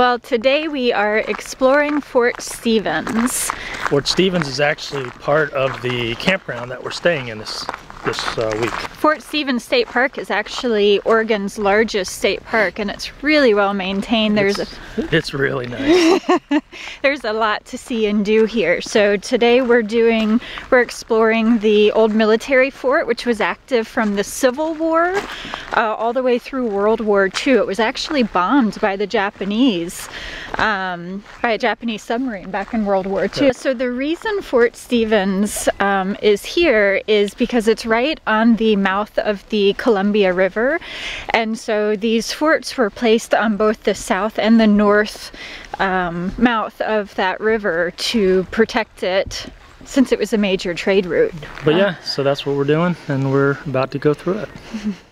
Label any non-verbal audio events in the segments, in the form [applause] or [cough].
Well, today we are exploring Fort Stevens. Fort Stevens is actually part of the campground that we're staying in this this uh, week. Fort Stevens State Park is actually Oregon's largest state park and it's really well maintained. There's it's, a, it's really nice. [laughs] there's a lot to see and do here. So today we're doing, we're exploring the old military fort which was active from the Civil War uh, all the way through World War II. It was actually bombed by the Japanese, um, by a Japanese submarine back in World War II. So the reason Fort Stevens um, is here is because it's right on the mouth of the Columbia River. And so these forts were placed on both the south and the north um, mouth of that river to protect it since it was a major trade route. But yeah, so that's what we're doing and we're about to go through it. [laughs]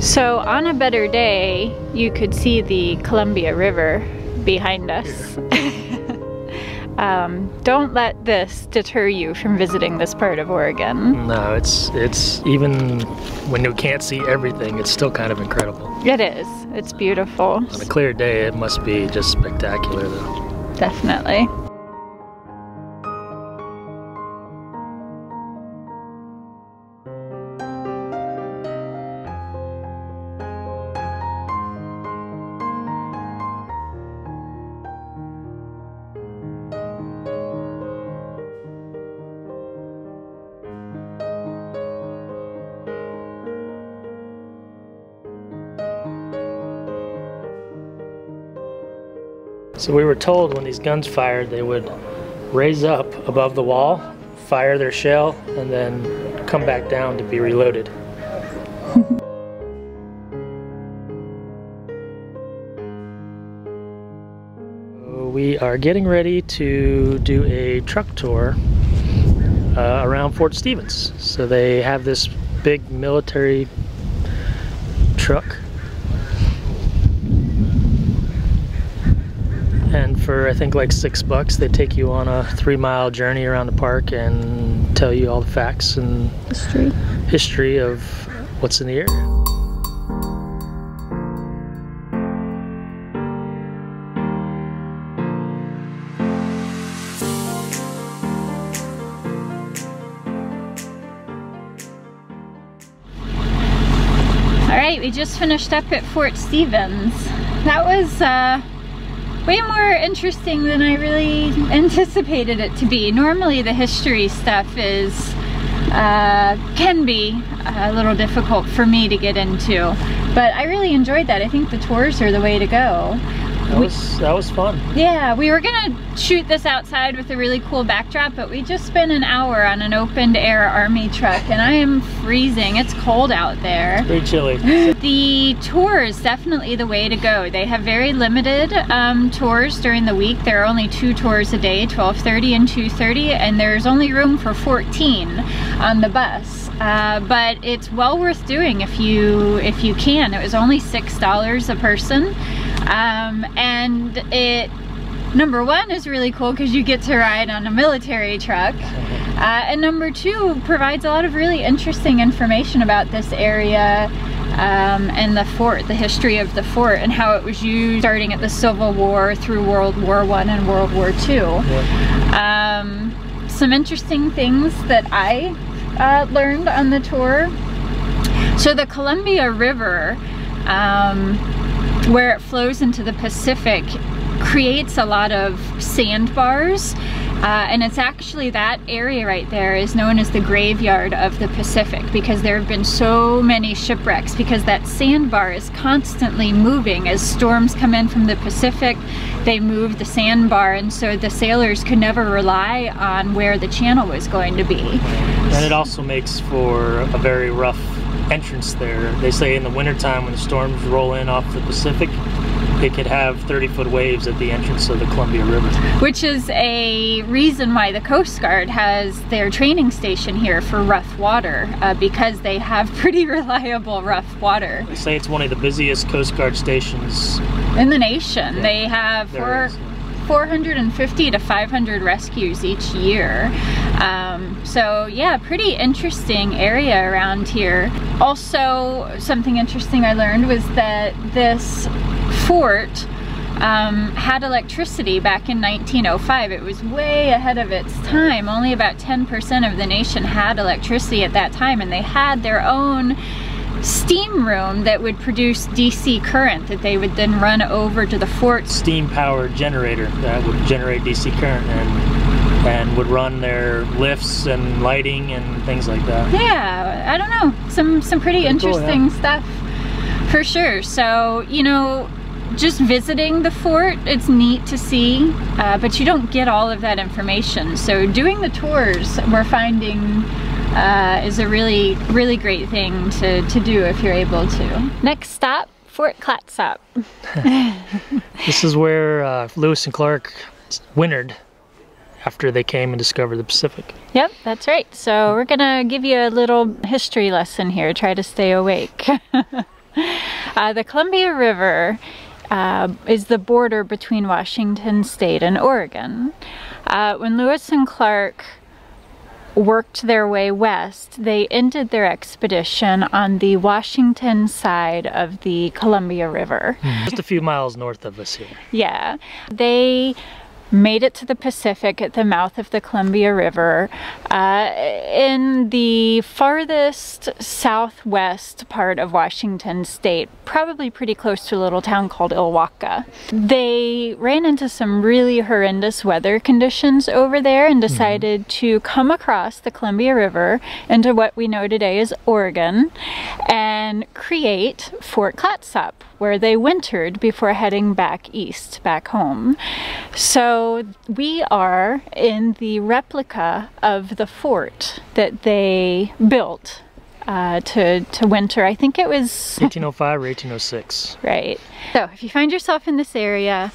So on a better day, you could see the Columbia River behind us. [laughs] um, don't let this deter you from visiting this part of Oregon. No, it's it's even when you can't see everything, it's still kind of incredible. It is. It's beautiful. On a clear day, it must be just spectacular though. Definitely. So we were told when these guns fired, they would raise up above the wall, fire their shell, and then come back down to be reloaded. [laughs] we are getting ready to do a truck tour uh, around Fort Stevens. So they have this big military truck and for I think like six bucks they take you on a three mile journey around the park and tell you all the facts and history history of what's in the area. All right, we just finished up at Fort Stevens. That was uh, way more interesting than I really [laughs] anticipated it to be. Normally the history stuff is, uh, can be a little difficult for me to get into, but I really enjoyed that. I think the tours are the way to go. That was, that was fun. Yeah, we were gonna shoot this outside with a really cool backdrop, but we just spent an hour on an open air army truck and I am freezing. It's cold out there. It's pretty chilly. [laughs] the tour is definitely the way to go. They have very limited um, tours during the week. There are only two tours a day, 12.30 and 2.30, and there's only room for 14 on the bus. Uh, but it's well worth doing if you if you can. It was only $6 a person. Um, and it, number one, is really cool because you get to ride on a military truck. Uh, and number two, provides a lot of really interesting information about this area um, and the fort, the history of the fort and how it was used starting at the Civil War through World War One and World War. Yeah. Um, some interesting things that I uh, learned on the tour. So the Columbia River, um, where it flows into the Pacific creates a lot of sandbars Uh, and it's actually that area right there is known as the graveyard of the Pacific because there have been so many shipwrecks because that sandbar is constantly moving as storms come in from the Pacific they move the sandbar and so the sailors could never rely on where the channel was going to be. And it also makes for a very rough entrance there. They say in the wintertime when the storms roll in off the Pacific, it could have 30 foot waves at the entrance of the Columbia River. Which is a reason why the Coast Guard has their training station here for rough water uh, because they have [laughs] pretty reliable rough water. They say it's one of the busiest Coast Guard stations in the nation. Yeah, they have four, 450 to 500 rescues each year. Um, so yeah, pretty interesting area around here. Also, something interesting I learned was that this fort um, had electricity back in 1905. It was way ahead of its time. Only about 10% of the nation had electricity at that time and they had their own steam room that would produce DC current that they would then run over to the fort. Steam powered generator that would generate DC current and and would run their lifts and lighting and things like that. Yeah, I don't know. Some some pretty interesting cool, yeah. stuff for sure. So, you know, just visiting the fort, it's neat to see, uh, but you don't get all of that information. So doing the tours, we're finding uh, is a really, really great thing to, to do if you're able to. Next stop, Fort Clatsop. [laughs] this is where uh, Lewis and Clark wintered after they came and discovered the Pacific. Yep, that's right. So we're gonna give you a little history lesson here. Try to stay awake. [laughs] uh, the Columbia River uh, is the border between Washington State and Oregon. Uh, when Lewis and Clark worked their way west, they ended their expedition on the Washington side of the Columbia River. Hmm. Just a few miles north of us here. Yeah. They made it to the Pacific at the mouth of the Columbia River uh, in the farthest southwest part of Washington state, probably pretty close to a little town called Ilwaco. They ran into some really horrendous weather conditions over there and mm-hmm. decided mm -hmm. to come across the Columbia River into what we know today as Oregon and create Fort Clatsop, where they wintered before heading back east, back home. So we are in the replica of the fort that they built uh, to, to winter. I think it was 1805 or 1806. [laughs] Right. So if you find yourself in this area,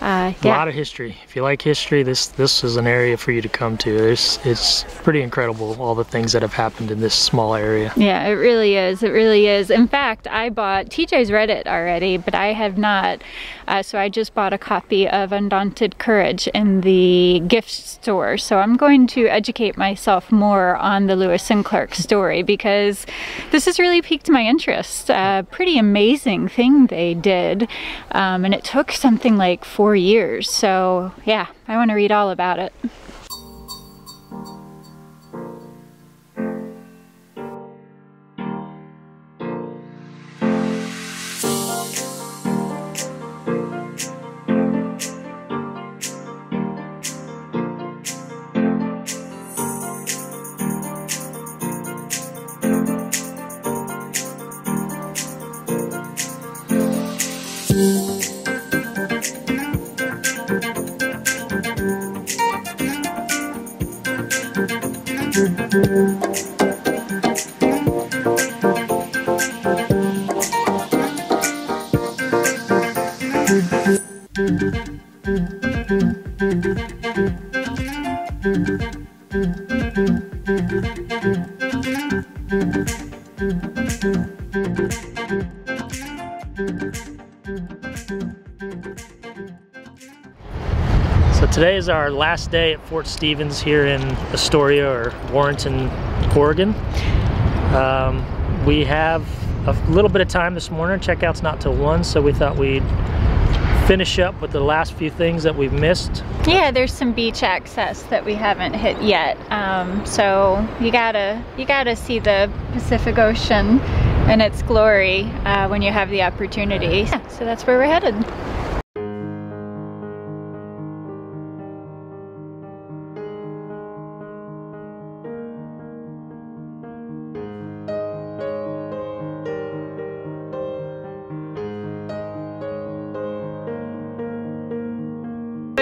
uh, yeah. A lot of history. If you like history, this this is an area for you to come to. It's it's pretty incredible all the things that have happened in this small area. Yeah, it really is. It really is. In fact, I bought TJ's read it already, but I have not. Uh, so I just bought a copy of Undaunted Courage in the gift store. So I'm going to educate myself more on the Lewis and Clark story because this has really piqued my interest. Uh, pretty amazing thing they did, um, and it took something like four four years. So yeah, I want to read all about it. So today is our last day at Fort Stevens here in Astoria or Warrenton, Oregon. Um, we have a little bit of time this morning. Checkout's not till 1, so we thought we'd finish up with the last few things that we've missed. Yeah, there's some beach access that we haven't hit yet. Um, so you gotta, you gotta see the Pacific Ocean and its glory uh, when you have the opportunity. Yeah, so that's where we're headed.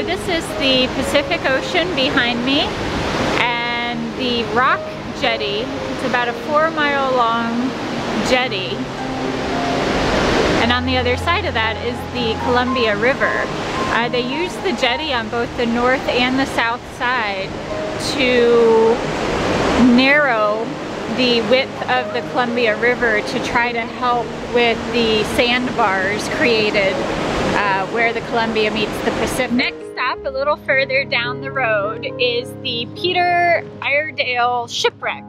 This is the Pacific Ocean behind me and the rock jetty. It's about a four mile long jetty. And on the other side of that is the Columbia River. Uh, they use the jetty on both the north and the south side to narrow the width of the Columbia River to try to help with the sandbars created uh, where the Columbia meets the Pacific. Next stop, a little further down the road, is the Peter Iredale Shipwreck.